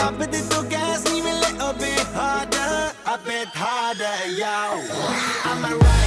Drop it little gas, even a little bit harder, a bit harder, yo. I'm a